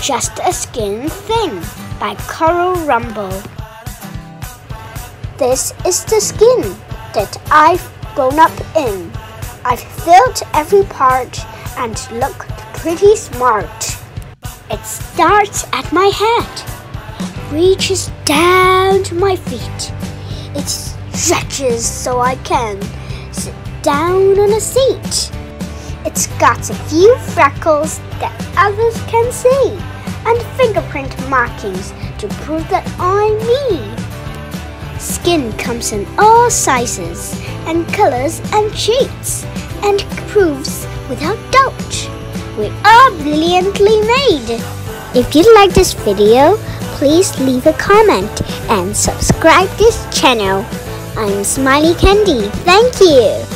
Just a Skin Thing by Coral Rumble. This is the skin that I've grown up in. I've filled every part and looked pretty smart. It starts at my head, reaches down to my feet. It stretches so I can sit down on a seat. It's got a few freckles that others can see, and fingerprint markings to prove that I'm me. Skin comes in all sizes and colors and shapes and proves without doubt we are brilliantly made. If you like this video, please leave a comment and subscribe this channel. I'm Smiley Candy. Thank you.